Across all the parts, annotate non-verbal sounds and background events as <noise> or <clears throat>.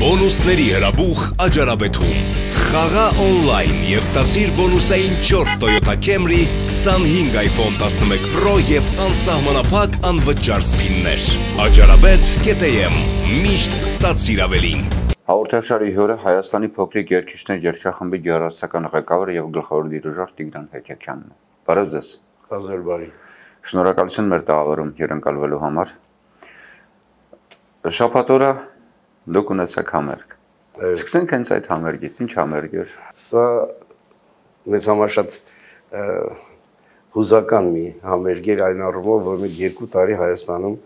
Բոնուսների հրաբուխ Աջարաբեթում։ Խաղա on-line եւ ստացիր բոնուսային 4 Toyota Camry, 25 iPhone 11 Pro եւ անսահմանափակ անվճար սփիններ։ Աջարաբեթ.am Միշտ ստացիր ավելին։ Հաղորդաշարի հյուրը Հայաստանի փոքրիկ երկիշներ երգչախմբի գեղարվեստական ղեկավարը եւ գլխավոր դիրիժոր Տիգրան Հեքիաթյանն է։ Բարև ձեզ։ Հազար բարի։ Շնորհակալություն մեր տաղավարում հյուրընկալվելու համար։ Շաբաթ օրը դուք ունեցաք համերգ։ Սկսենք հենց այդ համերգից, ինչ համերգ էր։ Սա մեծ համար շատ հուզական մի համերգ էր այն առումով, որ մենք երկու տարի Հայաստանում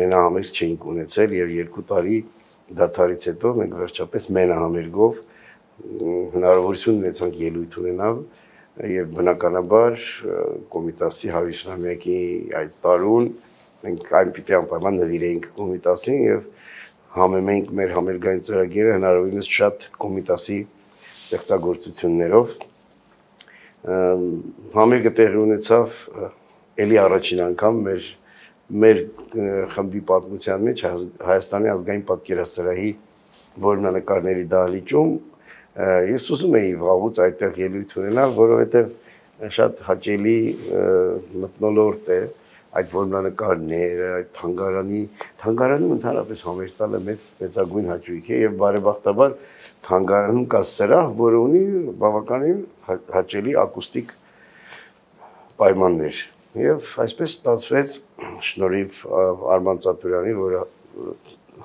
մենահամերգ չէինք ունեցել եւ երկու տարի դաթարից հետո մենք վերջապես մենահամերգով հնարավորություն ունեցանք ելույթ ունենալ եւ բնականաբար կոմիտասի հավիսնամյակի այդ տարուն մենք այն պիտի անպայման նվիրեինք կոմիտասին եւ համեմենք մեր համերգային ծրագիրը հնարավորինս շատ կոմիտասի ստեղծագործություններով համերգը տեղի ունեցավ ելի առաջին անգամ մեր մեր խմբի պատմության մեջ Հայաստանի ազգային պատկերասրահի որմնանկարների դահլիճում ես ուզում էի վաղուց այդտեղ ելույթ ունենալ, որովհետև շատ հաճելի մտնոլորտ է, այդ որմնանկարները, այդ թանգարանի, թանգարանում ընդհանրապես համերտալը մեծ մեծագույն հաճույք է եւ բարեբախտաբար թանգարանում կա սրահ, որը ունի բավականին հաճելի ակուստիկ պայմաններ։ Եվ այսպես ստացվեց շնորհիվ Արման Ծատուրյանի, որը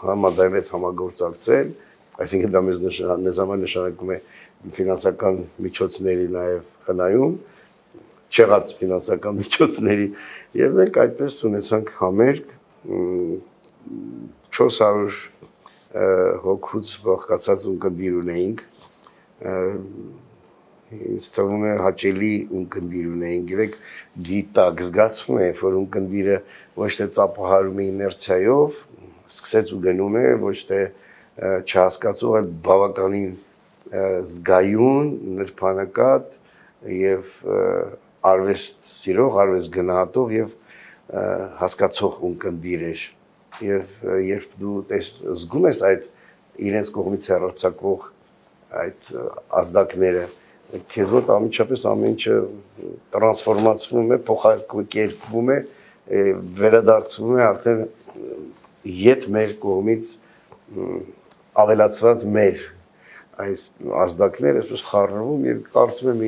համաձայնվեց համագործակցել, այսինքն դա մեզ նշան, մեզ համար նշանակում է ֆինանսական միջոցների նաև խնայում, չեղած ֆինանսական միջոցների եւ մենք այդպես ունեցանք համերգ 400 հոգուց բաղկացած ունկնդիր ունեինք ինձ թվում է հաճելի ունկնդիր ունեինք գիտեք գիտակ զգացվում է որ ունկնդիրը ոչ թե ծափահարում է իներցիայով սկսեց ու գնում է ոչ թե չհասկացող այլ բավականին զգայուն նրբանակատ եւ արվեստ սիրող, արվեստ գնահատող եւ հասկացող ունկնդիր էր։ Եվ երբ դու տես զգում ես այդ իրենց կողմից հեռացակող այդ ազդակները, քեզ մոտ ամիջապես ամեն ինչը տրանսֆորմացվում է, փոխարկվում է, վերադարձվում է արդեն յետ մեր կողմից ավելացված մեր այս ազդակները այսպես խառնվում եւ կարծում եմ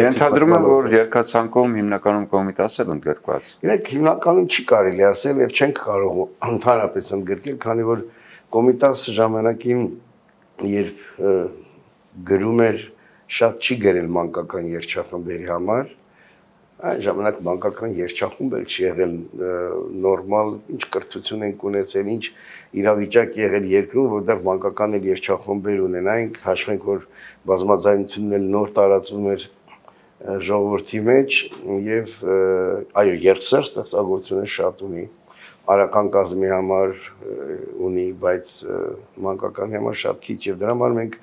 ենթադրում եմ որ երկացանկում հիմնականում կոմիտասը ընդգրկված։ Իրենք հիմնականում չի կարելի ասել եւ չենք կարող ընդհանրապես ընդգրկել, քանի որ կոմիտասը ժամանակին երբ գրում էր շատ չի գրել մանկական երգչախմբերի համար, այն ժամանակ բանկական երջախումբ էլ չի եղել նորմալ, ինչ կրթություն ենք ունեցել, ինչ իրավիճակ եղել երկրում, որտեղ բանկական էլ երջախումբեր ունենայինք, հաշվենք, որ բազմաձայնությունն էլ նոր տարածվում էր ժողովրդի մեջ եւ այո, երկսեր ստեղծագործությունը շատ ունի արական կազմի համար ունի, բայց մանկականի համար շատ քիչ եւ դրա համար մենք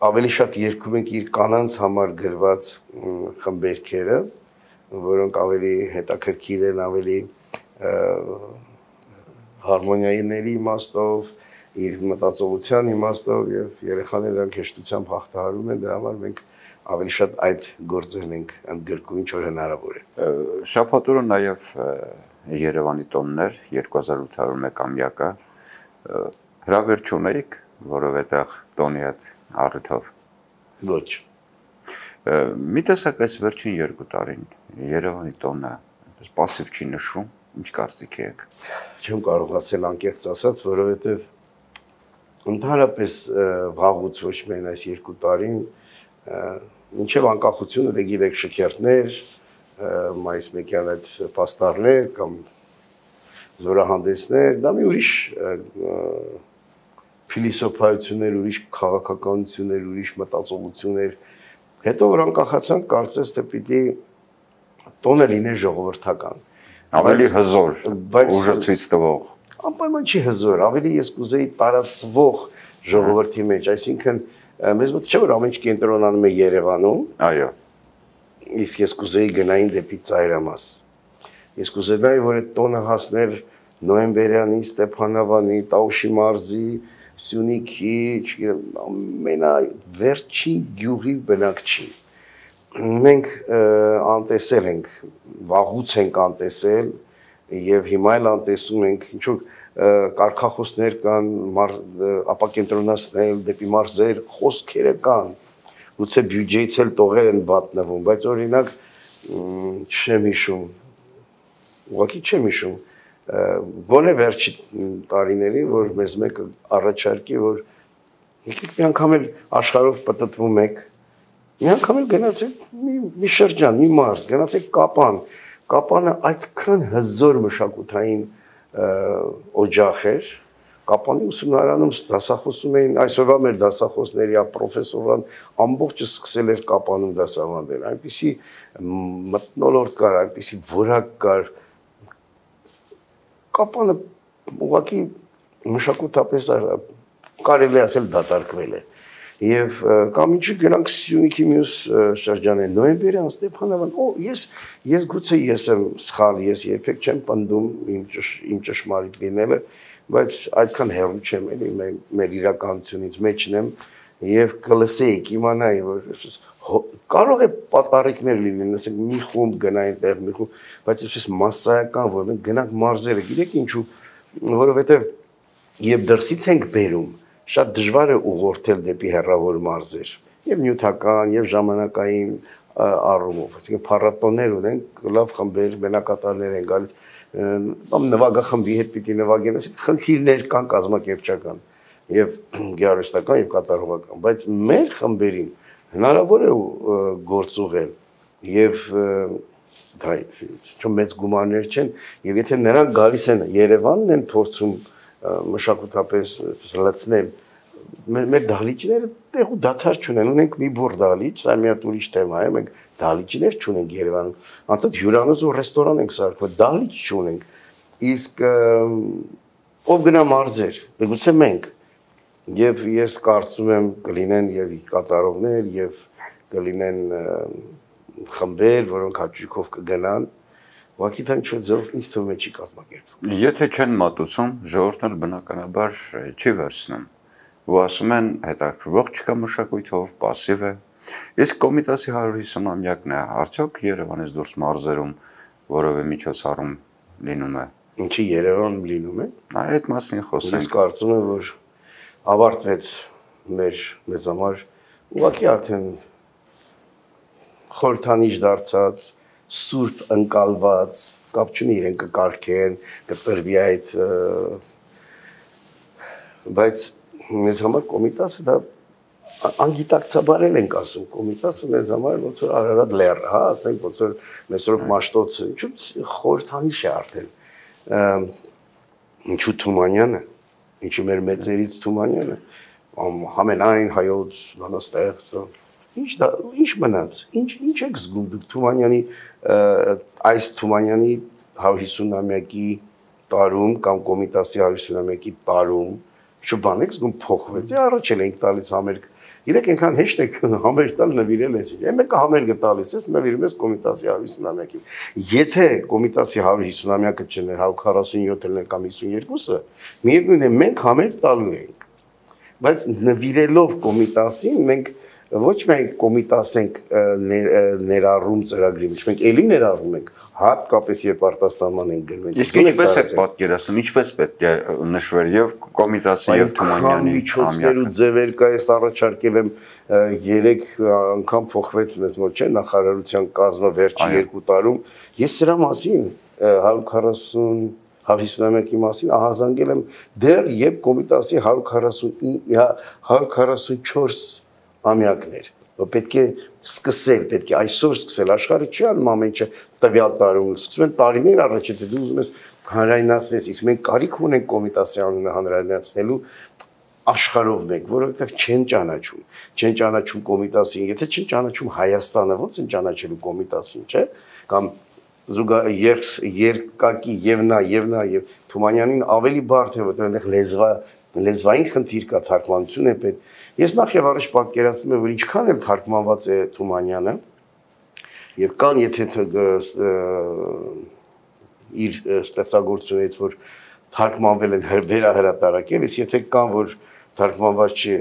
ավելի շատ երգում ենք իր կանանց համար գրված խմբերքերը, որոնք ավելի հետաքրքիր են, ավելի հարմոնիաների իմաստով, իր մտածողության իմաստով եւ երեխաները դրանք հեշտությամբ հաղթահարում են, դրա համար մենք ավելի շատ այդ գործերն ենք ընդգրկում, ինչ որ հնարավոր է։ Շաբաթօրը նաև Երևանի տոններ 2801 ամյակը հրավերջ ունեիք, որովհետեւ տոնի հետ առիթով։ Ոչ։ Մի տեսակ այս վերջին երկու տարին Երևանի տոնը այնպես пассив չի նշվում, ինչ կարծիք եք։ Չեմ կարող ասել անկեղծ ասած, որովհետև ընդհանրապես վաղուց ոչ միայն այս երկու տարին մինչև անկախությունը դե գիտեք շքերթներ, մայիս մեկյան այդ պաստառներ կամ զորահանդեսներ, դա մի ուրիշ փիլիսոփայություններ, ուրիշ քաղաքականություններ, ուրիշ մտածողություններ։ Հետո որ անկախացանք, կարծես թե պիտի տոնը լիներ ժողովրդական։ Ավելի հզոր, ուժը ցույց տվող։ Անպայման չի հզոր, ավելի ես կուզեի տարածվող ժողովրդի մեջ, այսինքն մեզ մոտ չէ որ ամեն ինչ կենտրոնանում է Երևանում։ Այո։ Իսկ ես կուզեի գնային դեպի ծայրամաս։ Ես կուզեի որ այդ տոնը հասներ Նոյեմբերյանի, Ստեփանավանի, Տաուշի մարզի, Սյունիքի, չգիտեմ, ամենա վերջին գյուղի բնակչի։ Մենք անտեսել ենք, վաղուց ենք անտեսել եւ հիմա էլ անտեսում ենք, ինչ որ կարկախոսներ կան, ապակենտրոնացնել դեպի մարզեր, խոսքերը կան։ Գուցե բյուջեից էլ տողեր են վատնվում, բայց օրինակ չեմ հիշում։ Ուղղակի չեմ հիշում գոնե վերջի տարիներին, որ մեզ մեկը առաջարկի, որ եկեք մի անգամ էլ աշխարհով պատտվում եք, մի անգամ էլ գնացեք մի, մի շրջան, մի մարզ, գնացեք Կապան։ Կապանը այդքան հզոր մշակութային օջախ էր, Կապանի ուսումնարանում դասախոսում էին այսօրվա մեր դասախոսների պրոֆեսորան ամբողջը սկսել էր Կապանում դասավանդել։ Այնպիսի մտնոլորտ կար, այնպիսի որակ կար, կապանը ուղղակի մշակութապես կարելի ասել դատարկվել է եւ կամ ինչի գրանք Սյունիքի մյուս շրջանը նոյեմբերյան Ստեփանավան օ ես ես գուցե ես եմ սխալ ես երբեք չեմ պնդում իմ իմ ճշմարիտ լինելը բայց այդքան հեռու չեմ էլի մեր իրականությունից մեջն եմ եւ կլսեիք իմանայի որ կարող է պատարիկներ լինեն, ասենք մի խումբ գնային տեղ, մի խումբ, բայց այսպես massայական, որ մենք գնանք մարզերը, գիտեք ինչու, որովհետև եւ դրսից ենք բերում, շատ դժվար է ուղղորդել դեպի հեռավոր մարզեր, եւ նյութական, եւ ժամանակային առումով, այսինքն փառատոներ ունենք, լավ խմբեր, մենակատարներ են գալիս, կամ նվագախմբի հետ պիտի նվագեն, այսինքն խնդիրներ կան կազմակերպչական եւ <clears throat> գեղարվեստական եւ կատարողական, բայց մեր խմբերին հնարավոր է գործուղել եւ դա չէ մեծ գումարներ չեն եւ եթե նրանք գալիս են Երևանն են փորձում մշակութապես լցնել մեր դահլիճները տեղ ու դաթար չունեն ունենք մի բուր դահլիճ սա մի հատ ուրիշ թեմա է մենք դահլիճներ չունենք Երևանում անտդ հյուրանոց ու ռեստորան ենք սարքվել դահլիճ չունենք իսկ ով գնա մարզեր գուցե մենք Եվ ես կարծում եմ կլինեն եւ կատարողներ եւ կլինեն խմբեր, որոնք հաճույքով կգնան, ուղղակի դա ինչ-որ ձև ինձ թվում է չի կազմակերպվում։ Եթե չեն մատուցում, ժողովուրդն էլ բնականաբար չի վերցնում։ Ու ասում են հետաքրքրող չկա մշակույթով, пассив է։ Իսկ կոմիտասի 150-ամյակն է, արդյոք Երևանից դուրս մարզերում որևէ միջոցառում լինում է։ Ինչի Երևան լինում է։ Այդ մասին խոսենք։ Ես կարծում եմ, որ ավարտվեց մեր մեզ համար ուղղակի արդեն խորթանիչ դարձած սուրբ ընկալված կապ չունի իրեն կկարգեն կտրվի այդ բայց մեզ համար կոմիտասը դա անգիտակցաբարել ենք ասում կոմիտասը մեզ համար ոնց որ Արարատ լեռ, հա, ասենք ոնց որ Մեսրոպ Մաշտոցը, ինչու խորթանիշ է արդեն ինչու Թումանյանը ինչի մեր մեծերից Թումանյանը համենայն հայոց բանաստեղծ ինչ դա ինչ մնաց ինչ ինչ եք զգում դուք Թումանյանի այս Թումանյանի 150-ամյակի տարում կամ Կոմիտասի 150-ամյակի տարում ինչ բան եք զգում փոխվեց առաջ էլ ենք տալիս համերգ Իրեք այնքան հեշտ է համերգ տալ նվիրել ես։ Այն մեկը համերգը տալիս ես, նվիրում ես Կոմիտասի 150-ամյակին։ Եթե Կոմիտասի 150-ամյակը չներ 147-ն կամ 52-ը, միևնույն է մենք համերգ տալու ենք։ Բայց նվիրելով Կոմիտասին մենք ոչ միայն կոմիտաս ենք ներառում ծրագրի մեջ, մենք ելի ներառում ենք, հատկապես երբ արտասահման ենք գնում։ Իսկ ինչպես է պատկերացնում, ինչպես պետք է նշվեր եւ կոմիտասի եւ Թումանյանի միջոցներ ու ձևեր կա, ես առաջարկել եմ 3 անգամ փոխվեց մեզ մոտ չէ նախարարության կազմը վերջի 2 տարում։ Ես սրա մասին 140 151-ի մասին ահազանգել եմ դեռ եւ կոմիտասի 149 144 ամյակներ որ պետք է սկսել, պետք է այսօր սկսել, աշխարհը չի անում ամեն ինչը տվյալ տարում, սկսում են տարիներ առաջ, եթե դու ուզում ես հանրայնացնես, իսկ մենք կարիք ունենք կոմիտասի անունը հանրայնացնելու աշխարհով մենք, որովհետև չեն ճանաչում, չեն ճանաչում կոմիտասին, եթե չեն ճանաչում Հայաստանը, ո՞նց են ճանաչելու կոմիտասին, չէ՞։ Կամ զուգա երս երկակի եւ նա եւ նա եւ Թումանյանին ավելի բարդ է, որտեղ այնտեղ լեզվա լեզվային խնդիր կա, թարգմանություն է պետք Ես նախ եւ առաջ պատկերացնում եմ, որ ինչքան էլ թարգմանված է Թումանյանը, եւ կան եթե իր ստեղծագործությունից որ թարգմանվել են վերահրատարակել, իսկ եթե կան որ թարգմանված չի,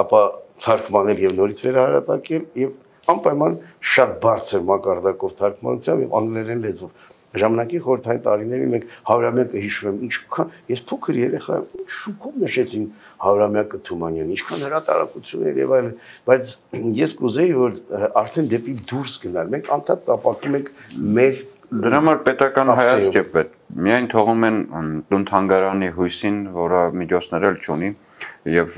ապա թարգմանել եւ նորից վերահրատարակել եւ անպայման շատ բարձր մակարդակով թարգմանությամբ եւ անգլերեն լեզվով ժամանակի խորթային տարիներին մենք Հավրամյակը հիշում եմ ինչքան ես փոքր երեխա շուկով նշեցին Հավրամյակը Թումանյան ինչքան հրատարակություններ եւ այլն բայց ես կուզեի որ արդեն դեպի դուրս գնալ մենք անդադ տապակում ենք մեր Դրա համար պետական հայացք է պետք։ Միայն թողում են տուն թանգարանի հույսին, որը միջոցներ էլ չունի եւ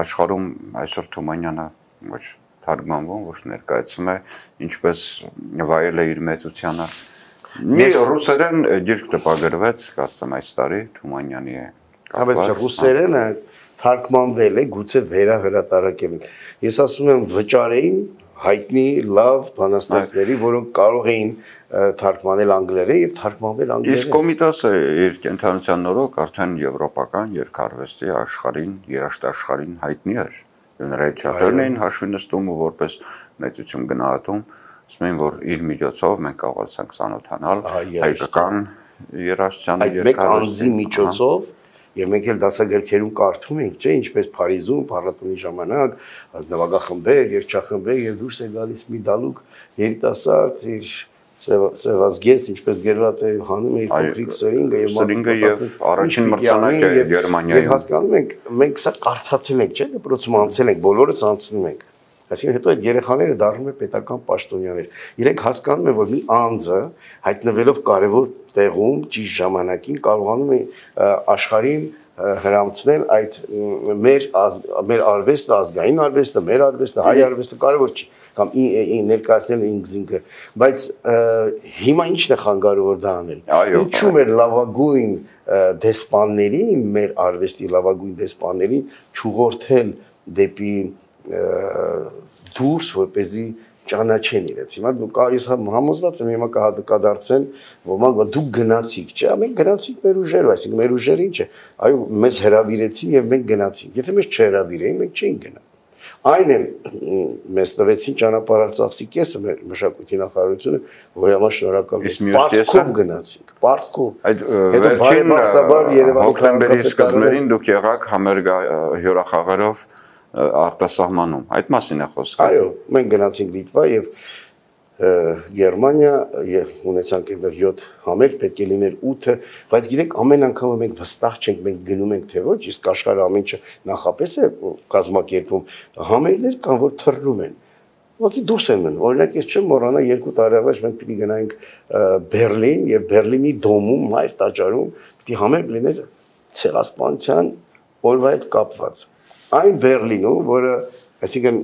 աշխարհում այսօր Թումանյանը ոչ թարգմանվում, ոչ ներկայացվում է, ինչպես վայել է իր մեծությանը։ Մի ռուսերեն գիրք տպագրվեց, կարծեմ այս տարի Թումանյանի է։ Հավես ռուսերենը թարգմանվել է, գուցե վերահրատարակել են։ Ես ասում եմ վճարեին հայտնի լավ բանաստեղծների, որոնք կարող էին թարգմանել անգլերեն եւ թարգմանվել անգլերեն։ Իսկ կոմիտասը իր կենթանության նորոք արդեն եվրոպական երկարվեստի աշխարհին, երաշտաշխարհին հայտնի էր։ Նրա հետ շատերն էին հաշվի նստում ու որպես մեծություն գնահատում, ասում են որ իր միջոցով մենք կարողացանք ցանոթանալ հայկական երաշտությանը երկարվեստի։ Այդ մեկ անձի միջոցով Եվ մենք էլ դասագրքերում կարդում ենք, չէ, ինչպես Փարիզում փառատոնի ժամանակ նվագախմբեր, երգչախմբեր եւ դուրս է գալիս մի դալուկ երիտասարդ իր սևազգես, ինչպես գրված է հանում է փոքրիկ սրինգը եւ սրինգը եւ առաջին մրցանակը Գերմանիայում։ Եվ հասկանում ենք, մենք սա կարդացել ենք, չէ՞, դպրոցում անցել ենք, բոլորս անցնում ենք։ Այսինքն հետո այդ երեխաները դառնում են պետական պաշտոնյաներ։ Իրենք հասկանում են, որ մի անձը հայտնվելով կարևոր տեղում, ճիշտ ժամանակին կարողանում է աշխարհին հրամցնել այդ մեր մեր արվեստը, ազգային արվեստը, մեր արվեստը, հայ արվեստը կարևոր չի կամ ներկայացնել ինքս ինքը, բայց հիմա ի՞նչն է խանգարում որ դա անել։ Ինչու՞ մեր լավագույն դեսպաններին, մեր արվեստի լավագույն դեսպաններին ճուղորթել դեպի դուրս, որպեսզի ճանաչեն իրենց։ Հիմա դու կա ես համոզված եմ հիմա կհատկադարձեն ոմանք որ դու գնացիք, չէ՞, մենք գնացինք մեր ուժերով, այսինքն մեր ուժերը ինչ է։ Այո, մեզ հրավիրեցին եւ մենք գնացինք։ Եթե մեզ չհրավիրեին, մենք չէինք գնա։ Այն է մեզ տվեցին ճանապարհածախսի կեսը մեր մշակույթի նախարարությունը, որի համար շնորհակալ եմ։ Պարտքով գնացինք, պարտքով։ Այդ վերջին հոկտեմբերի սկզբերին դուք եղաք համերգ հյուրախաղերով արտասահմանում։ Այդ մասին է խոսքը։ Այո, մենք գնացինք Լիտվա եւ Գերմանիա եւ ունեցանք այնտեղ 7 համեր, պետք է լիներ 8-ը, բայց գիտեք, ամեն անգամ մենք վստահ չենք, մենք գնում ենք թե ոչ, իսկ աշխարհը ամեն ինչը նախապես է կազմակերպում։ Համերներ կան, որ թռնում են։ Ուղղակի դուրս են մնում։ Օրինակ ես չեմ մոռանա երկու տարի առաջ մենք պիտի գնայինք Բերլին եւ Բերլինի դոմում, մայր տաճարում պիտի համեր լիներ ցեղասպանության օրվա հետ կապված այն Բերլինում, որը այսինքն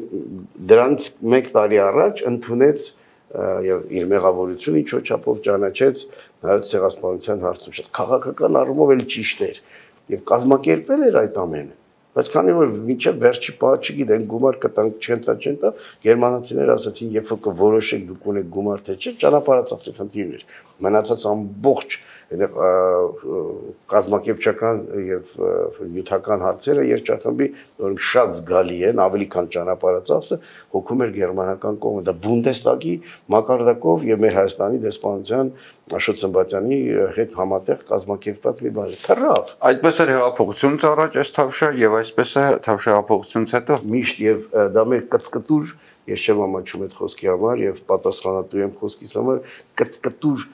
դրանց 1 տարի առաջ ընդունեց եւ իր մեղավորությունը ինչ չափով ճանաչեց հայոց ցեղասպանության հարցում. Շատ քաղաքական առումով էլ ճիշտ էր եւ կազմակերպել էր այդ ամենը բայց քանի որ մինչև վերջի պահը չգիտեն գումար կտանք չեն տա չեն տա գերմանացիները ասացին երբ որ կորոշեք դուք ունեք գումար թե չէ ճանապարհացած խնդիրներ մնացած ամբողջ այնտեղ կազմակերպչական եւ նյութական հարցերը երջախմբի որոնք շատ զգալի են, ավելի քան ճանապարհածախսը, հոգում էր գերմանական կողմը։ Դա Բունդեստագի մակարդակով եւ մեր Հայաստանի դեսպանության Աշոտ Սմբատյանի հետ համատեղ կազմակերպված մի բան է։ Թռավ։ Այդպես էր հեղափոխությունից առաջ այս թավշը եւ այսպես է թավշը հեղափոխությունից հետո։ Միշտ եւ դա մեր կծկտուր ես չեմ ամաչում այդ խոսքի համար եւ պատասխանատու եմ խոսքիս համար կծկտուր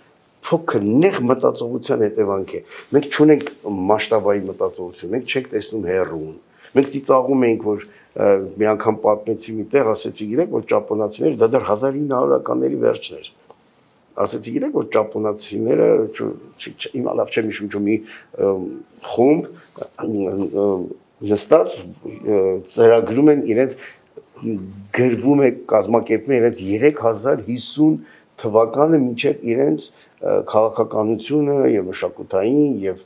փոքր նեղ մտածողության հետևանք է։ Մենք չունենք մասշտաբային մտածողություն, մենք չենք տեսնում հերրուն։ Մենք ծիծաղում ենք, որ մի անգամ պատմեցի մի տեղ, ասեցի գիտեք, որ ճապոնացիները դա դեռ 1900-ականների վերջն էր։ Ասեցի գիտեք, որ ճապոնացիները հիմա լավ չեմ հիշում, ինչ մի խումբ նստած ծերագրում են իրենց գրվում է կազմակերպում իրենց 3050 թվականը մինչև իրենց քաղաքականությունը եւ մշակութային եւ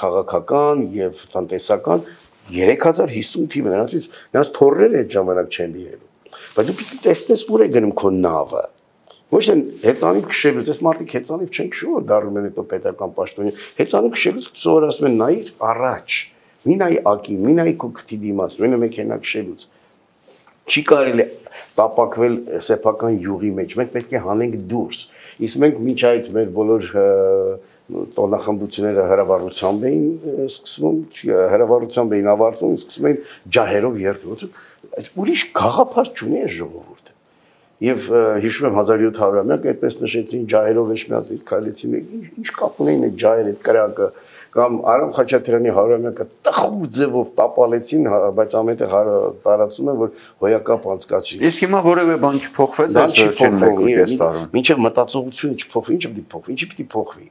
քաղաքական եւ տնտեսական 3050 թիվը նրանցից նրանց թորները այդ ժամանակ չեն լինելու բայց դու պիտի տեսնես ուր է գնում քո նավը ոչ թե հեծանիվ քշելուց այս մարդիկ հեծանիվ չեն քշում դառնում են հետո պետական պաշտոնյա հեծանիվ քշելուց ծոր ասում են նայիր առաջ մի նայ ակի մի նայ քո քթի դիմաց նույնը մեքենա քշելուց չի կարելի տապակվել սեփական յուղի մեջ մենք պետք է հանենք դուրս Իսկ մենք միջ այդ մեր բոլոր տոնախմբությունները հրավառությամբ էին սկսվում, հրավառությամբ էին ավարտվում, սկսում էին ջահերով երթվում։ Այդ ուրիշ գաղափար չունի ժողովուրդը։ Եւ հիշում եմ 1700-ամյակ այդպես նշեցին ջահերով էշմիածից քայլեցին, ինչ կապ ունեին այդ ջահերը, այդ կրակը, կամ Արամ Խաչատրյանի հարյուրամյակը տխուր ձևով տապալեցին, հա, բայց ամենտեղ տարածում են որ հոյակապ անցկացի։ Իսկ հիմա որևէ բան չփոխվեց այս վերջին 1.5 տարում։ Մինչև մտածողությունը չփոխվի, ինչը պիտի փոխվի, ինչը պիտի փոխվի։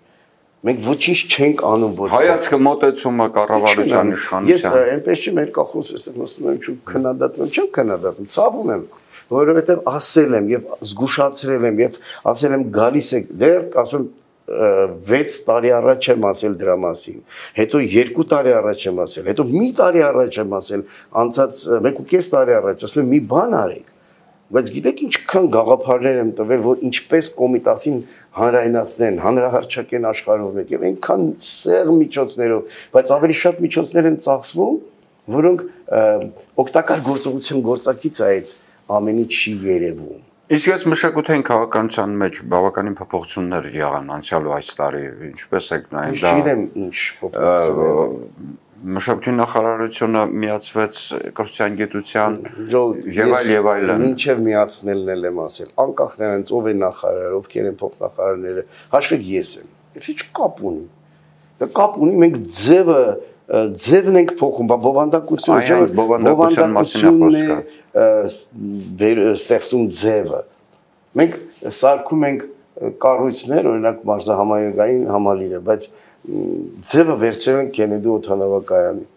Մենք ոչինչ չենք անում որ հայացքը մոտեցումը կառավարության իշխանության։ Ես այնպես չի մեր կախոս այստեղ նստում եմ ու քննադատում, չեմ քննադատում, ցավում եմ, որովհետև ասել եմ եւ զգուշացրել եմ եւ ասել եմ գալիս եք դեռ ասում 6 տարի առաջ եմ ասել դրա մասին, հետո 2 տարի առաջ եմ ասել, հետո մի տարի առաջ եմ ասել, անցած 1.5 տարի առաջ, ասում եմ մի բան արեք։ Բայց գիտեք ինչքան գաղափարներ եմ տվել, որ ինչպես կոմիտասին հանրայնացնեն, հանրահարչակեն աշխարհով մեկ եւ այնքան սեղ միջոցներով, բայց ավելի շատ միջոցներ են ծախսվում, որոնք օգտակար գործողության գործակից այդ ամենի չի երևում Իսկ ես մշակութային քաղաքականության մեջ բավականին փոփոխություններ եղան անցյալ ու այս տարի, ինչպես եք նայում դա։ Չգիտեմ ինչ փոփոխություններ։ Մշակույթի նախարարությունը միացվեց կրթության գիտության եւ այլ եւ այլն։ Ինչեւ միացնելն էլ եմ ասել։ Անկախ նրանից ով է նախարար, ովքեր են փոխնախարարները, հաշվեք ես եմ։ Եթե ինչ կապ ունի։ Դա կապ ունի մենք ձևը ձևն ենք փոխում, բովանդակությունը բովանդակության մասին է խոսքը ստեղծում ձևը։ Մենք սարքում ենք կառույցներ, օրինակ մարզահամայնքային համալիրը, բայց ձևը վերցրել են Կենեդի օթանավակայանի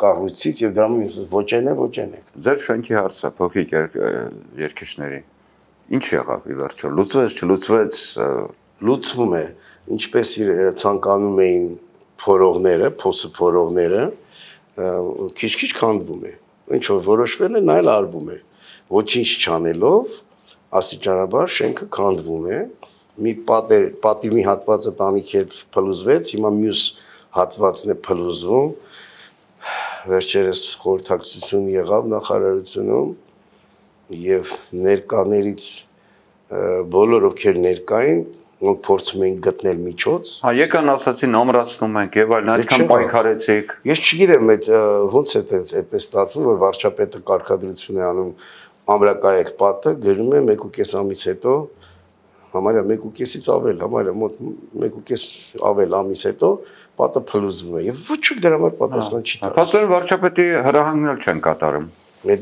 կառույցից եւ դրա մեջ ոչեն է, ոչեն է։ Ձեր շենքի հարցը փոքրիկ երկիշների ինչ եղավ ի վերջո։ Լուծվեց, չլուծվեց, լուծվում է, ինչպես ցանկանում էին փորողները, փոսը փորողները, քիչ-քիչ քանդվում է ինչ որ որոշվել է, նա էլ արվում է։ Ոչինչ չանելով աստիճանաբար շենքը քանդվում է։ Մի պատեր, պատիմի հատվածը տանիքի հետ փլուզվեց, հիմա մյուս հատվածն է փլուզվում։ Վերջերս խորհրդակցություն եղավ նախարարությունում եւ ներկաներից բոլոր ովքեր ներկային ոնք փորձում էին գտնել միջոց։ Հա, եկան ասացին ամրացնում ենք եւ այլն, այդքան պայքարեցիք։ Ես չգիտեմ, այդ ոնց է տենց այդպես ստացվում, որ վարչապետը կարգադրություն է անում ամրակայեք պատը, գրում է 1.5 ամիս հետո համարյա 1.5-ից ավել, համարյա մոտ 1.5 ավել ամիս հետո պատը փլուզվում է եւ ոչ ոք դրա համար պատասխան չի տալիս։ Փաստորեն վարչապետի հրահանգն էլ չեն կատարում։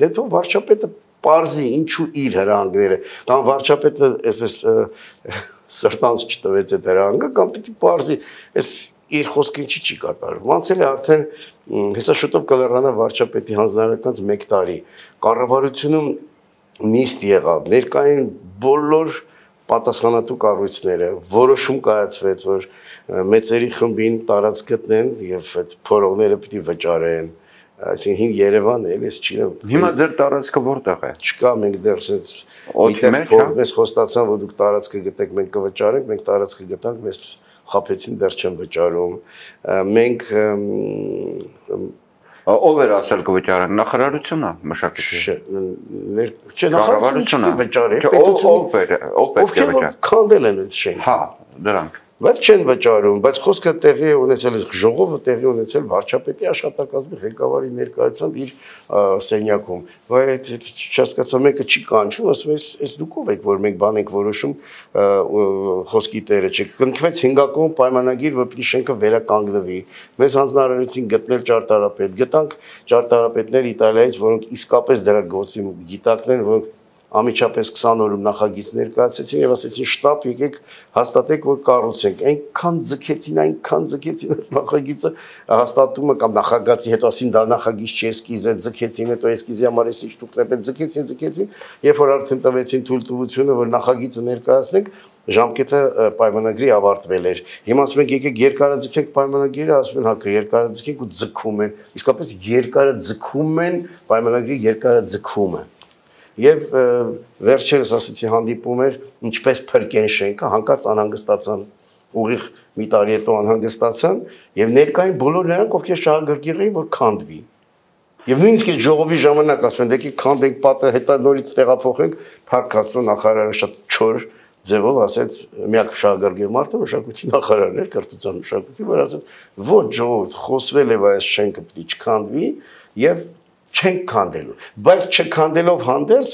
Դե դու վարչապետը parzi ինչու իր հրահանգները կամ վարչապետը այսպես սրտանց չտվեց այդ հրանգը կամ պիտի parzi այս իր խոսքին չի չի կատարում անցել է արդեն հեսա շուտով կլերանա վարչապետի հանձնարարականց 1 տարի կառավարությունում նիստ եղավ ներկային բոլոր պատասխանատու կառույցները որոշում կայացվեց որ մեծերի խմբին տարած գտնեն եւ այդ փորողները պիտի վճարեն այսինքն Երևան էլ ես չգիտեմ։ Հիմա ձեր տարածքը որտեղ է։ Չկա, մենք դեռ sense հա։ Մեզ խոստացան, որ դուք տարածքը գտեք, մենք կվճարենք, մենք տարածքը գտանք, մեզ խափեցին, դեռ չեն վճարում։ Մենք ով էր ասել կվճարենք նախարարությունը մշակույթի չէ նախարարությունը վճարի ով ով ով պետք է վճարի քանդել են այդ շենքը հա դրանք բայց չեն վճարում, բայց խոսքը տեղի է ունեցել, ժողովը տեղի ունեցել վարչապետի աշխատակազմի ղեկավարի ներկայությամբ իր սենյակում։ Բայց չհասկացա մեկը չի կանչում, ասում է, «Էս դուք ով եք, որ մենք բան ենք որոշում խոսքի տերը չէ»։ Կնքվեց հինգակոմ պայմանագիր, որ պիտի շենքը վերականգնվի։ Մեզ հանձնարարեցին գտնել ճարտարապետ։ Գտանք ճարտարապետներ Իտալիայից, որոնք իսկապես դրա գործի գիտակն են, որոնք ամիջապես 20 օրում նախագիծ ներկայացեցին եւ ասեցին շտաբ եկեք հաստատեք որ կառուցենք այնքան ձգեցին այնքան ձգեցին նախագիծը հաստատումը կամ նախագծի հետո ասին դա նախագիծ չի էսկիզ է ձգեցին հետո էսկիզի համար էսի շտուկներ պետք ձգեցին ձգեցին երբ որ արդեն տվեցին թույլտվությունը որ նախագիծը ներկայացնենք ժամկետը պայմանագրի ավարտվել էր։ Հիմա ասում ենք եկեք երկարաձգենք պայմանագիրը, ասում են հա երկարաձգենք ու ձգում են։ Իսկապես երկարը ձգում են պայմանագրի երկարաձգումը եւ վերջերս ասեցի հանդիպում էր ինչպես փրկեն շենքը հանկարծ անհանգստացան ուղիղ մի տարի հետո անհանգստացան եւ ներկային բոլոր նրանք ովքեր շահագրգիռ էին որ քանդվի Եվ նույնիսկ այդ ժողովի ժամանակ ասում են, դեկի քանդենք պատը, հետո նորից տեղափոխենք, փակացու նախարարը շատ չոր ձևով ասեց միակ շահագրգիռ մարդը մշակույթի նախարարն էր, կրթության մշակույթի, որ ասեց ոչ ժողովուրդ խոսվել է այս շենքը է չքանդվի եւ չենք քանդելու բայց չքանդելով հանդերձ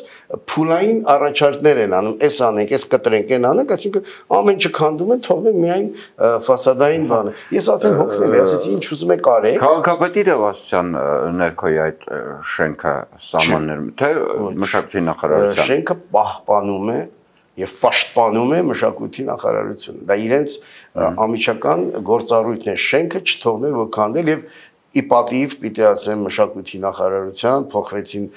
փուլային առաջարկներ են անում էս անենք էս կտրենք են անենք այսինքն ամեն չքանդում են թողնեն միայն ֆասադային բանը ես արդեն հոգնել եմ ասեցի ինչ ուզում եք արեք քաղաքապետի իրավասության ներքոյի այդ շենքը սահմաններում թե մշակույթի նախարարության շենքը պահպանում է եւ պաշտպանում է մշակույթի նախարարությունը դա իրենց ամիջական գործառույթն է շենքը չթողնել որ քանդել եւ ի պատիվ պիտի ասեմ մշակույթի նախարարության փոխվեցին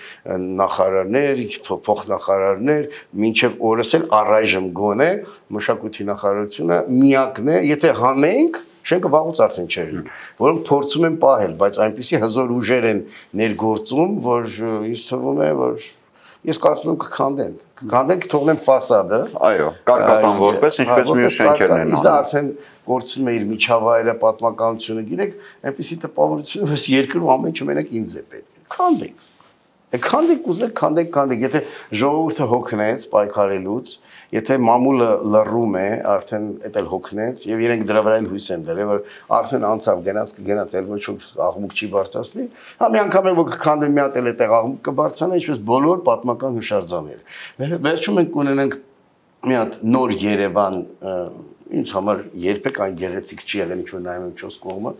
նախարարներ, փոխնախարարներ, մինչև օրս էլ առայժմ գոնե մշակույթի նախարարությունը միակն է, եթե հանենք շենքը վաղուց արդեն չէր, որոնք փորձում են պահել, բայց այնպիսի հզոր ուժեր են ներգործում, որ ինձ թվում է, որ ես կարծում եմ կքանդեն։ Կքանդեն, կթողնեն ֆասադը։ Այո, կարկատան որպես ինչպես մյուս շենքերն են անում։ Իսկ արդեն կորցնում է իր միջավայրը, պատմականությունը, գիտեք, այնպեսի տպավորություն, որ երկրում ամեն ինչ մենակ ինձ է պետք։ Քանդենք։ Քանդենք ուզենք, քանդենք, քանդենք, եթե ժողովուրդը հոգնեց պայքարելուց, Եթե մամուլը լռում է, արդեն էդ էլ հոգնեց եւ իրենք դրա վրա էլ հույս են դրել, որ արդեն անցավ գնաց կգնաց, էլ ոչ ոք աղմուկ չի բարձրացնի, հա մի անգամ էլ որ կքանդեն մի հատ էլ այդտեղ աղմուկ կբարձրանա, ինչպես բոլոր պատմական հուշարձանները։ Վերջում մենք կունենանք մի հատ նոր Երևան ինձ համար երբեք այն գեղեցիկ չի եղել, ինչ որ նայում եմ 4 կողմը,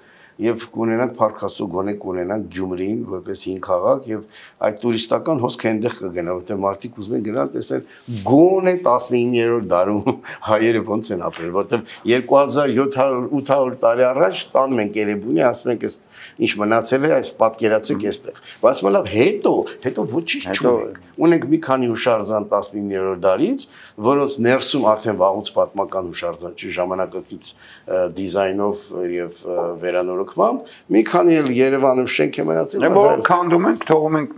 եւ կունենանք Փարքասու գոնե կունենանք Գյումրին որպես հին քաղաք եւ այդ տուրիստական հոսքը այնտեղ կգնա, որտեղ մարդիկ ուզում են գնալ տեսնել գոնե 19-րդ դարում <laughs> հայերը ոնց են ապրել, որտեղ 2700-800 տարի առաջ տանում են Կերեբունի, ասում են, այս ինչ մնացել է, այս պատկերացեք այստեղ։ Բայց մալավ հետո, հետո ոչինչ չունենք։ Ունենք մի քանի հուշարձան 19-րդ դարից, որոնց ներսում արդեն վաղուց պատմական հուշարձան չի ժամանակակից դիզայնով եւ վերանորոգմամբ, մի քանի էլ Երևանում շենք է մնացել։ Որ քանդում ենք, թողում ենք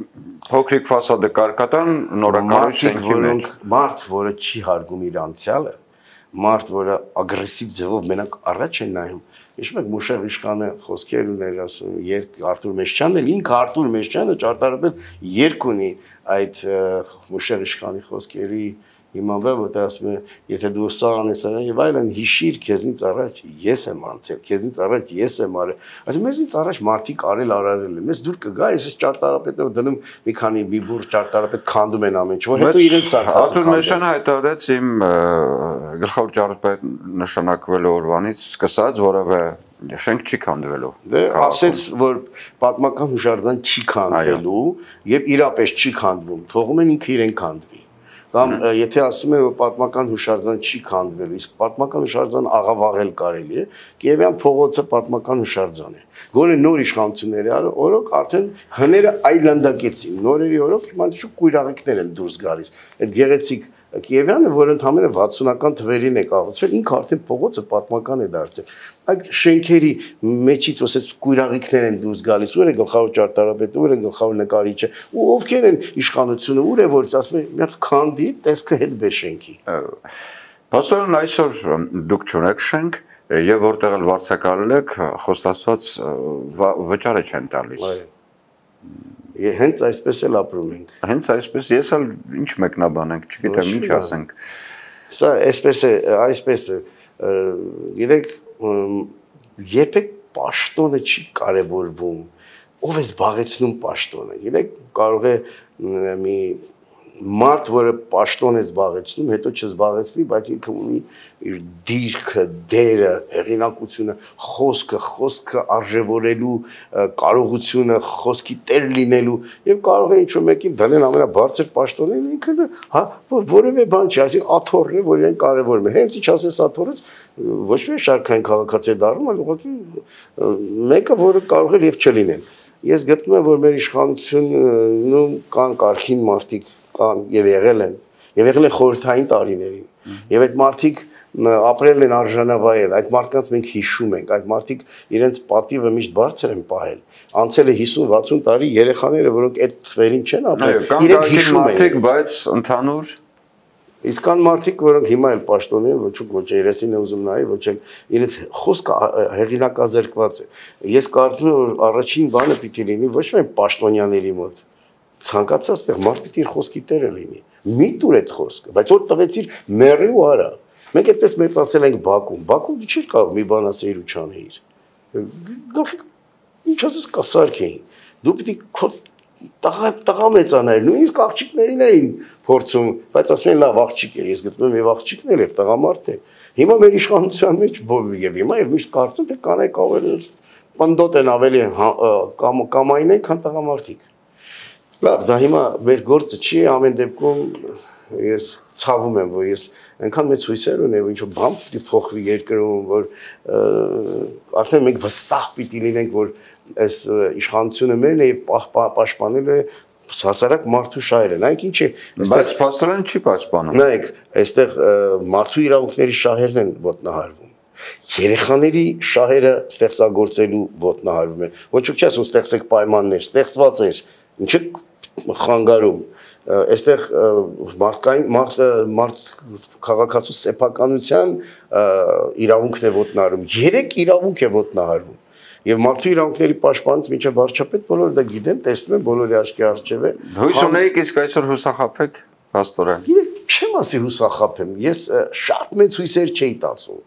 փոքրիկ ֆասադը կարկատան նորակառույց շենքի մեջ։ Մարդ, որը չի հարգում իր անցյալը, մարդ, որը ագրեսիվ ձևով մենակ առաջ է նայում, Հիշում եք Մուշեղ իշխանը խոսքեր ուներ ասում, երկ Արտուր Մեշչյանն էլ ինքը Արտուր Մեշչյանը ճարտարապետ երկ ունի այդ Մուշեղ իշխանի խոսքերի Հիմա վեր որտեղ ասում է, եթե դու սա անես եւ այլն հիշիր քեզնից առաջ ես եմ անցել, քեզնից առաջ ես եմ արել։ Այսինքն մեզից առաջ մարդիկ արել արարել են։ Մեզ դուր կգա, ես այս ճարտարապետը դնում մի քանի մի բուր ճարտարապետ քանդում են ամեն ինչ, որ հետո իրենց սարքած։ Արտուր Մեշյանը հայտարարեց իմ գլխավոր ճարտարապետ նշանակվելու օրվանից սկսած, որովը շենք չի քանդվելու։ Դե ասեց, որ պատմական հուշարձան չի քանդվելու եւ իրապես չի քանդվում։ Թողում են ինքը իրեն քանդվի կամ եթե ասում են որ պատմական հուշարձան չի քանդվել, իսկ պատմական հուշարձան աղավաղել կարելի է, Կիևյան փողոցը պատմական հուշարձան է։ Գոնե նոր իշխանությունների օրոք արդեն հները այլանդակեցին, նորերի օրոք հիմա դու կույրաղիկներ են դուրս գալիս։ Այդ գեղեցիկ Կիևյանը, որ ընդամենը 60-ական թվերին է կառուցվել, ինքը արդեն փողոցը պատմական է դարձել։ Այդ շենքերի մեջից ոսես կույրաղիկներ են դուրս գալիս, ո՞ր է գլխավոր ճարտարապետը, ո՞ր է գլխավոր նկարիչը, ու ովքեր են իշխանությունը, ո՞ր է որ ասում են, մի հատ քանդի, տեսքը հետ բեր շենքի։ Պաստորն այսօր դուք ճունեք շենք, եւ որտեղ էլ վարձակալել եք, խոստացված վճարը չեն տալիս։ Այո հենց այսպես էլ ապրում ենք։ Հենց այսպես ես էլ ինչ մեկնաբանենք, չգիտեմ ինչ ասենք։ Սա այսպես է, այսպես է։ Գիտեք, երբեք պաշտոնը չի կարևորվում։ Ով է զբաղեցնում պաշտոնը։ Գիտեք, կարող է մի մարդ, որը պաշտոն է զբաղեցնում, հետո չզբաղեցնի, բայց ինքը ունի իր դիրքը, դերը, հեղինակությունը, խոսքը, խոսքը արժևորելու կարողությունը, խոսքի տեր լինելու եւ կարող է ինչ-որ մեկին դնել ամենաբարձր պաշտոնին, ինքը հա որևէ բան չի, այսինքն աթոռն է, որ իրեն կարևորում է։ Հենց ինչ ասես աթոռից ոչ մի շարքային քաղաքացի դառնում, այլ ուղղակի մեկը, որը կարող է եւ չլինել։ Ես գտնում եմ, որ մեր իշխանությունում կան կարքին մարդիկ կան եւ եղել են եւ եղել են խորհրդային տարիներին եւ այդ մարդիկ ապրել են արժանավայել, այդ մարդկանց մենք հիշում ենք, այդ մարդիկ իրենց պատիվը միշտ բարձր են պահել։ Անցել է 50-60 տարի երեխաները, որոնք այդ թվերին չեն ապրել, իրենք հիշում են։ Մարդիկ, բայց ընդհանուր Իսկ կան մարդիկ, որոնք հիմա էլ պաշտոնի են, ոչ ոչ երեսին է ուզում նայի, ոչ էլ իրենց խոսքը հեղինակազերկված է։ Ես կարծում եմ, որ առաջին բանը պիտի լինի ոչ միայն պաշտոնյաների մոտ, ցանկացած տեղ մարդ պիտի իր խոսքի տերը լինի։ Մի տուր այդ խոսքը, բայց որ տվեցիր մերի ու արա։ Մենք այդպես մեծացել ենք Բաքում դու չի կարող մի բան ասեիր ու չանեիր։ Գլխի ինչ ասես կասարք էին։ Դու պիտի քո տղա տղա մեծանալ, նույնիսկ աղջիկներին էին փորձում, բայց ասում են լավ աղջիկ է, ես գտնում եմ եւ աղջիկն էլ եւ տղամարդ է։ Հիմա մեր իշխանության մեջ եւ հիմա եւ միշտ կարծում թե կանայք ավելի պնդոտ են ավելի հա, կամ կամային են, քան տղամարդիկ։ Լավ, դա հիմա մեր գործը չի, ամեն դեպքում ես ցավում եմ, որ ես այնքան մեծ հույսեր ունեմ, ինչ որ բան պիտի փոխվի երկրում, որ արդեն մենք վստահ պիտի լինենք, որ այս իշխանությունը մերն է եւ պաշտպանել է հասարակ մարդու շահերը։ Նայեք ինչ է, բայց փաստորեն չի պաշտպանում։ Նայեք, այստեղ մարդու իրավունքների շահերն են ոտնահարվում երեխաների շահերը ստեղծագործելու ոտնահարվում են։ Ոչ ոք չի ասում ստեղծեք պայմաններ, ստեղծված էր։ Ինչը խանգարում այստեղ մարդկային մարդ մարդ քաղաքացու սեփականության իրավունքն է ոտնահարում։ Երեք իրավունք է ոտնահարվում։ Եվ մարդու իրավունքների պաշտպանից միջև վարչապետ բոլորը դա գիտեն, տեսնում են, բոլորի աչքի առջև է։ Հույս ունեիք իսկ այսօր հուսախապեք աստորեն։ Գիտեք, չեմ ասի հուսախապեմ։ Ես շատ մեծ հույսեր չէի տածում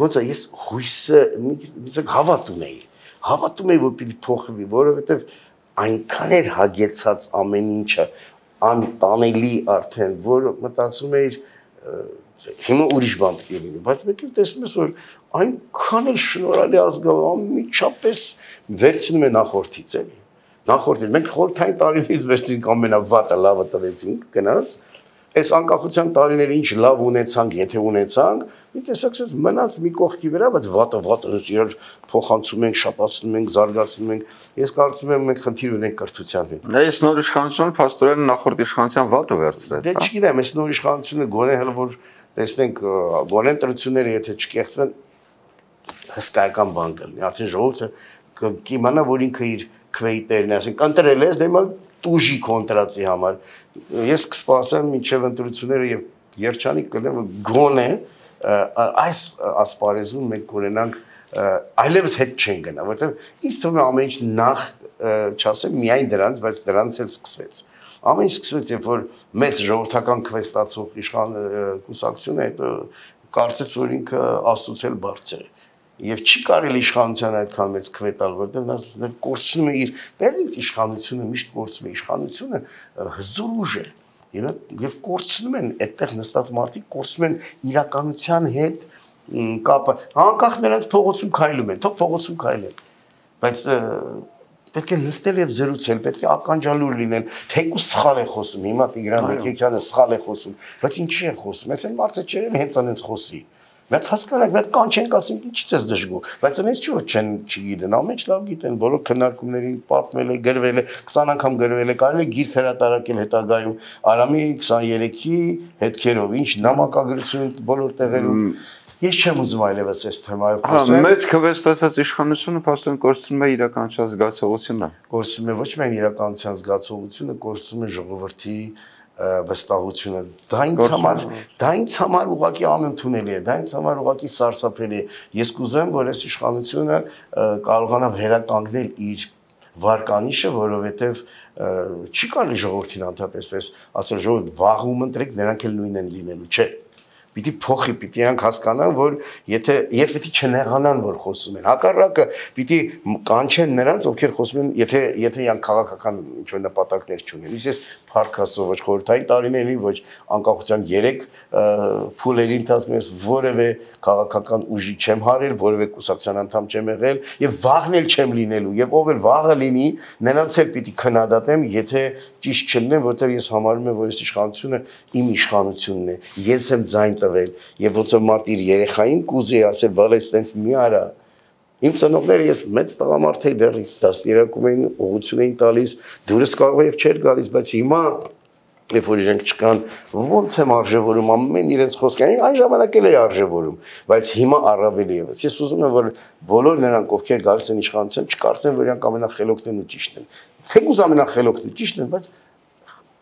ոնց է ես հույսը միցեք հավատ ունեի հավատում էի որ պիտի փոխվի որովհետև այնքան էր հագեցած ամեն ինչը անտանելի արդեն որ մտածում էի հիմա ուրիշ բան պիտի լինի բայց մեկ էլ տեսնում ես որ այնքան էլ շնորհալի ազգավան միջապես վերցնում է նախորդից էլի նախորդից մենք խորթային տարիներից վերցինք ամենավատը լավը տվեցինք գնաց այս անկախության տարիները ինչ լավ ունեցանք, եթե ունեցանք, մի տեսակ sense մնաց մի կողքի վրա, բայց վատը վատը իրար փոխանցում ենք, շատացնում ենք, զարգացնում ենք։ Ես կարծում եմ մենք խնդիր ունենք կրթության հետ։ Դա այս նոր իշխանությունը փաստորեն նախորդ իշխանության վատը վերցրեց, հա։ Դե չգիտեմ, այս նոր իշխանությունը գոնե հələ որ տեսնենք գոնե ընտրությունները եթե չկեղծվեն հսկայական բան կլինի։ Արդեն ժողովուրդը կիմանա, որ ինքը իր քվեիտերն է, ասենք ընտրել ես, դե հիմա տուժի կոնտրացի համար ես կսպասեմ մինչև ընտրությունները եւ երջանիկ կլինեմ գոնե այս ասպարեզում մենք կունենանք այլևս հետ չեն գնա, որովհետեւ ինձ թվում է ամեն ինչ նախ չասեմ միայն դրանց, բայց դրանց էլ սկսվեց։ Ամեն ինչ սկսվեց, երբ որ մեծ ժողովրդական քվեստացող իշխան կուսակցությունը այդ կարծեց, որ ինքը աստուծել բարձր է եւ չի կարելի իշխանության այդքան մեծ քվետալ, որտեղ նա կորցնում է իր դերից իշխանությունը միշտ կորցնում է իշխանությունը հզոր ուժ է եւ կորցնում են այդտեղ նստած մարդիկ կորցնում են իրականության հետ կապը անկախ նրանց փողոցում քայլում են թող փողոցում քայլեն բայց պետք է նստել եւ զրուցել, պետք է ականջալուր լինել, թեկուս սխալ է խոսում։ Հիմա Տիգրան Մեքեքյանը սխալ է խոսում, բայց ինչի է խոսում։ Այսինքն մարդը չէ հենց անենց խոսի։ Մենք հասկանանք, մենք կանչենք, ասենք, ինչի՞ ես դժգոհ, բայց այնպես չի որ չեն չգիտեն, ամեն ինչ լավ գիտեն, բոլոր քննարկումներին պատմել է, գրվել է, 20 անգամ գրվել է, կարելի է գիրք հրատարակել հետագայում Արամի 23-ի հետքերով, ինչ նամակագրություն բոլոր տեղերում Ես չեմ ուզում այլևս այս թեմայով խոսել։ մեծ քվեստացած իշխանությունը փաստորեն կորցնում է իրականության զգացողությունը։ Կորցնում է ոչ միայն իրականության զգացողությունը, կորցնում է ժողովրդի վստահությունը դա ինձ համար դա ինձ համար ուղղակի անընդունելի է դա ինձ համար ուղղակի սարսափելի է ես կուզեմ որ այս իշխանությունը կարողանա վերականգնել իր վարկանիշը, որովհետև չի կարելի ժողովրդին անդադեսպես ասել ժողովուրդ վաղում ընտրեք, նրանք էլ նույնն են լինելու, չէ պիտի փոխի, պիտի իրանք հասկանան, որ եթե եւ պիտի չնեղանան, որ խոսում են։ Հակառակը պիտի կանչեն նրանց, ովքեր խոսում են, եթե եթե իրանք քաղաքական ինչ-որ նպատակներ չունեն։ Իսկ ես փառքաստո ոչ խորհրդային տարիներին, ոչ անկախության 3 փուլերի ընթացքում ես որևէ քաղաքական ուժի չեմ հարել, որևէ կուսակցության անդամ չեմ եղել եւ վաղն էլ չեմ լինելու եւ ով էլ վաղը լինի, նրանց էլ պիտի քննադատեմ, եթե ճիշտ չլինեն, որտեղ ես համարում եմ, որ այս իշխանությունը իմ իշխանությունն է։ Ես եմ ձայն տվել եւ ոնց որ մարդ իր երեխային կուզի ասել, բալես տենց մի արա Իմ ծնողները ես մեծ տղամարդ էի դեռ դաստիարակում էին, ուղղություն էին տալիս, դուրս կարող եւ չէր գալիս, բայց հիմա երբ որ իրենք չկան, ո՞նց եմ արժևորում ամեն իրենց խոսքը, այն ժամանակ էլ էի արժևորում, բայց հիմա առավել եւս։ Ես ուզում եմ, որ բոլոր նրանք, ովքեր գալիս են իշխանության, չկարծեն, որ իրանք ամենախելոքն են ու ճիշտն են։ Թեկուզ ամենախելոքն ու ճիշտն են, բայց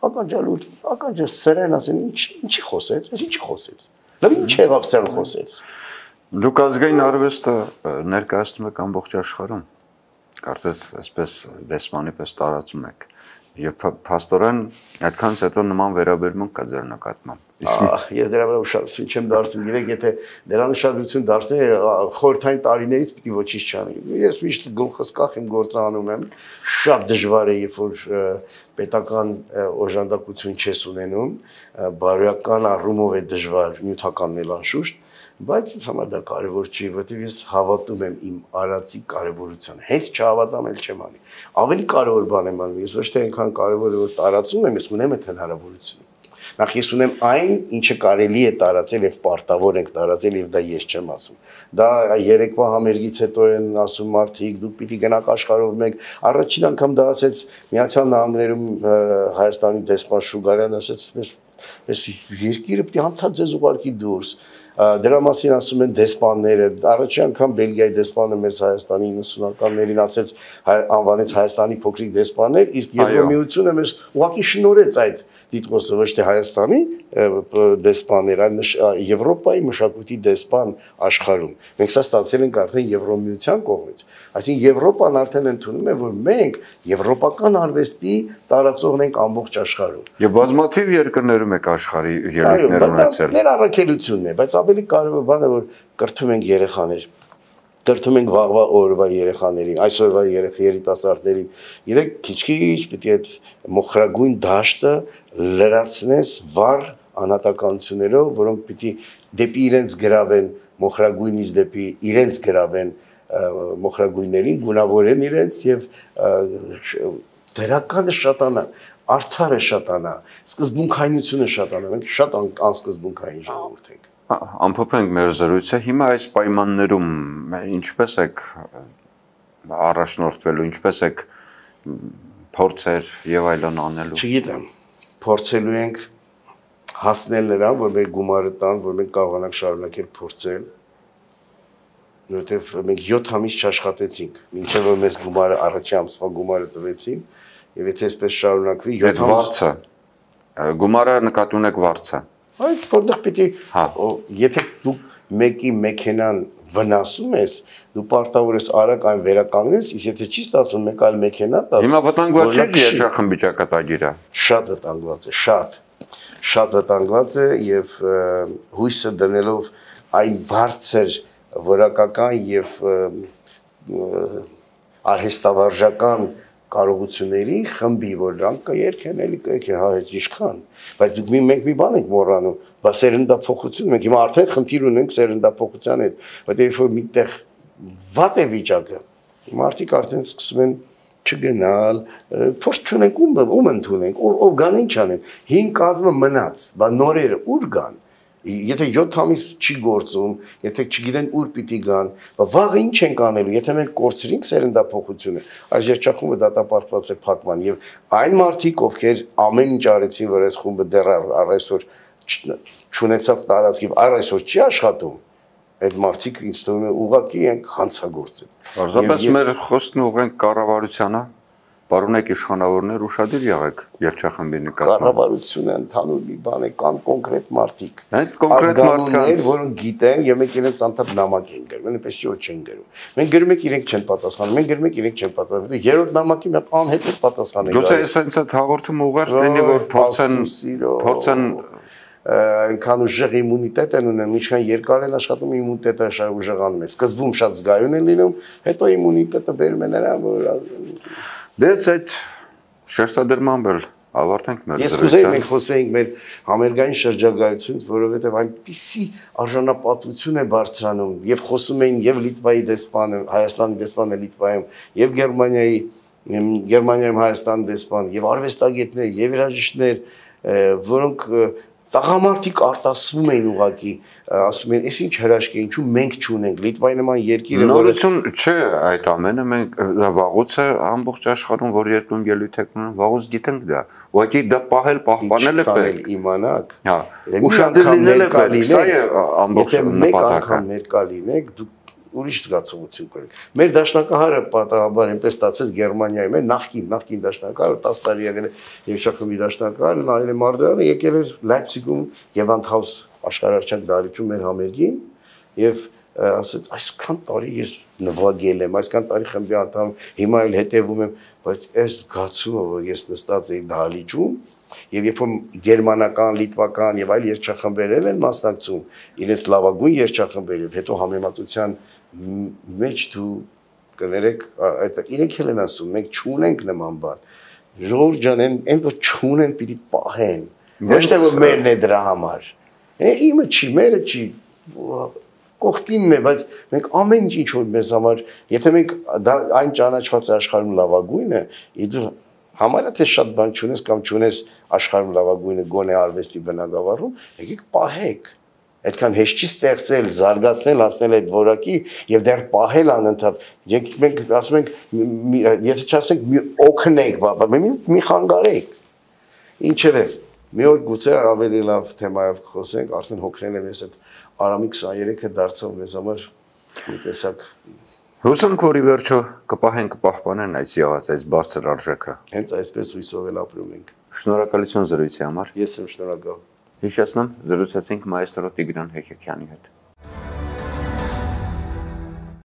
ականջալու, ականջը սրեն ասեն, ինչ ինչի խոսեց, այս ինչի խոսեց։ Լավ ինչ եղավ սեր խոսեց։ Դուք ազգային արվեստը ներկայացնում եք ամբողջ աշխարհում։ Կարծես այսպես դեսպանի պես տարածում եք։ Եվ փաստորեն այդքանից հետո նման վերաբերմունք կա ձեր նկատմամբ։ Ես դրա վրա ուշադրություն չեմ դարձնում, գիտեք, եթե դրա ուշադրություն դարձնել խորթային տարիներից պիտի ոչինչ չանի։ Ես միշտ գլխս կախ եմ գործանում եմ, շատ դժվար է, երբ որ պետական օժանդակություն չես ունենում, բարոյական առումով է դժվար, նյութականն էլ անշուշտ, բայց ինձ համար դա կարևոր չի, որովհետև ես հավատում եմ իմ արածի կարևորությանը։ Հենց չհավատամ էլ չեմ անի։ Ավելի կարևոր բան եմ անում, ես ոչ թե այնքան կարևոր է որ տարածում եմ, ես ունեմ այդ հնարավորությունը։ Նախ ես ունեմ այն, ինչը կարելի է տարածել եւ պարտավոր ենք տարածել եւ դա ես չեմ ասում։ Դա երեկվա համերգից հետո են ասում մարդիկ, դուք պիտի գնաք աշխարհով մեկ։ Առաջին անգամ դա ասեց Միացյալ Նահանգներում Հայաստանի դեսպան Շուգարյան ասեց, «Ես երկիրը պիտի հանդած ձեզ ուղարկի դուրս»։ Դրա մասին ասում են դեսպանները։ Առաջի անգամ Բելգիայի դեսպանը մեզ Հայաստանի 90-ականներին ասեց անվանեց Հայաստանի փոքրիկ դեսպաններ, իսկ Եվրոմիությունը մեզ ուղղակի շնորհեց այդ դիտմոսը ոչ թե Հայաստանի դեսպաներ, այլ Եվրոպայի մշակույթի դեսպան աշխարհում։ Մենք սա ստացել ենք արդեն Եվրոմիության կողմից։ Այսինքն Եվրոպան արդեն ընդունում է, որ մենք եվրոպական արվեստի տարածողն ենք ամբողջ աշխարհում։ Եվ բազմաթիվ երկրներում եք աշխարհի ելույթներ ունեցել։ Ներ առաքելությունն է, բայց ավելի կարևոր բանը որ կրթում ենք երեխաներ դրթում ենք վաղվա օրվա երեխաներին, այսօրվա երեխա երիտասարդներին։ Իրեք քիչ-քիչ պիտի այդ մոխրագույն դաշտը լրացնես վառ անհատականություններով, որոնք պիտի դեպի իրենց գրավեն, մոխրագույնից դեպի իրենց գրավեն մոխրագույններին, գունավորեն իրենց եւ դրականը շատանա, արդարը շատանա, սկզբունքայնությունը շատանա։ Մենք շատ անսկզբունքային ժողովուրդ ենք ամփոփենք մեր զրույցը հիմա այս պայմաններում ինչպես եք առաջնորդվելու ինչպես եք փորձեր եւ այլն անելու չգիտեմ փորձելու ենք հասնել նրան որ մեր գումարը տան որ մենք կարողանանք շարունակել փորձել որովհետեւ մենք 7 ամիս չաշխատեցինք մինչեւ որ մեզ գումարը առաջի ամսվա գումարը տվեցին եւ եթե այսպես շարունակվի 7 ամիս վարձը գումարը նկատի ունեք վարձը Այդ որտեղ պիտի հա եթե դու մեկի մեքենան վնասում ես, դու պարտավոր ես արագ այն վերականգնես, իսկ եթե չի ստացվում մեկ այլ մեքենա տաս։ Հիմա վտանգված չէ երջախմբի ճակատագիրը։ Շատ վտանգված է, շատ։ Շատ վտանգված է եւ հույսը դնելով այն բարձր որակական եւ արհեստավարժական կարողությունների խմբի, որ դրանք կերքեն էլի կերքեն հա իշխան, բայց դուք մի մենք մի բան եք մոռանում, բա սերնդափոխություն, մենք հիմա արդեն խնդիր ունենք սերնդափոխության հետ, որտեղ որ միտեղ վատ է վիճակը, մարդիկ արդեն սկսում են չգնալ, փորձ չունենք ում ում ընդունենք, ով գան ինչ անեն։ Հին կազմը մնաց, բա նորերը ուր գան Եթե 7 ամիս չի գործում, եթե չգիտեն ուր պիտի գան, վաղը ինչ ենք անելու, եթե մենք կորցրինք սերնդափոխությունը, այս երջախումբը դատապարտված է փակման եւ այն մարդիկ, ովքեր ամեն ինչ արեցին, որ այս խումբը դեռ այսօր չունեցավ տարածք եւ այսօր չի աշխատում, այդ մարդիկ ինձ թվում է ուղակի են հանցագործել։ Պարզապես մեր խոսքն ուղենք կառավարությանը Պարոնեք իշխանավորներ ուշադիր եղեք երջախմբի նկատմամբ։ Կառավարությունը ընդհանուր մի բան է, կան կոնկրետ մարդիկ։ Այդ կոնկրետ մարդկանց, որոնք գիտեն եւ մենք իրենց անդադ նամակ են գրում, այնպես չի որ չեն գրում։ Մենք գրում ենք իրենք չեն պատասխանում, մենք գրում ենք իրենք չեն պատասխանում։ Երրորդ նամակի մի հատ պատասխան է։ Գուցե էսենց այդ հաղորդումը ուղղարդ լինի, որ փորձեն փորձեն այնքան ուժեղ իմունիտետ են ունեն, ինչքան երկար են աշխատում իմունիտետը ուժեղանում է։ Սկզբում շատ զգայուն են լինում, հետո իմունիտետը բերում է նրան, որ Դες այդ շեշտադրմամբ էլ ավարտենք մեր Ես կուզեի մենք խոսեինք մեր համերգային շրջագայությունից, որովհետև այնպիսի արժանապատվություն է բարձրանում եւ խոսում էին եւ Լիտվայի դեսպանը, Հայաստանի դեսպանը Լիտվայում եւ Գերմանիայի Գերմանիայում Հայաստանի դեսպան եւ արվեստագետներ եւ երաժիշտներ, որոնք տղամարդիկ արտասվում էին ուղակի ասում են, «Էս ինչ հրաշք է, ինչու մենք չունենք Լիտվայի նման երկիրը»։ Նորություն չէ այդ ամենը, մենք վաղուց է ամբողջ աշխարհում, որ երկրում ելույթ եք ունենում, վաղուց գիտենք դա։ Ուղղակի դա պահել, պահպանել է պետք իմանաք։ Հա։ Ուշադիր լինել է պետք, սա է ամբողջ նպատակը։ Մեկ անգամ ներկա լինեք, դուք ուրիշ զգացողություն կրեք։ Մեր դաշնակահարը պատահաբար այնպես ստացեց Գերմանիայի մեր նախկին նախկին դաշնակահարը 10 տարի եղել է Եվշախմի դաշնակահարը Նարինե Մարդոյանը եկել էր Լայպցիգում Գևանդհաուս աշխարհարչակ դարիճում մեր համերգին եւ ասեց այսքան տարի ես նվագել եմ, այսքան տարի խմբի անդամ, հիմա էլ հետևում եմ, բայց այս զգացումը, որ ես նստած էի դահլիճում, եւ երբ որ գերմանական, լիտվական եւ այլ երգչախմբերել են մասնակցում, իրենց լավագույն երգչախմբերով, հետո համեմատության մեջ դու կներեք, այդ իրենք էլ են ասում, մենք չունենք նման բան։ Ժողովուրդ ջան, այն որ չունեն, պիտի պահեն։ Ոչ թե որ մերն է դրա համար։ Իմը չի, մերը չի կողքինն է, բայց մենք ամեն ինչ որ մեզ համար, եթե մենք դա այն ճանաչված է աշխարհում լավագույնը, իդու համարը թե շատ բան չունես կամ չունես աշխարհում լավագույնը գոնե արվեստի բնակավարում, եկեք պահեք այդքան հեշտ չի ստեղծել, զարգացնել, հասնել այդ որակի եւ դեռ պահել անընդհատ։ Եկեք մենք ասում ենք, եթե չասենք մի օգնենք, բաբա, մի մի խանգարեք։ Ինչևէ, մի օր գուցե ավելի լավ թեմայով խոսենք, արդեն հոգնել եմ ես այդ Արամի 23-ը դարձավ մեզ համար մի տեսակ Հուսում կորի վերջո կպահեն կպահպանեն այս եղած այս բարձր արժեքը։ Հենց այսպես հույսով էլ ապրում ենք։ Շնորհակալություն զրույցի համար։ Ես եմ շնորհակալ։ Հիշեցնում, զրուցեցինք մայստրո Տիգրան Հեքեքյանի հետ։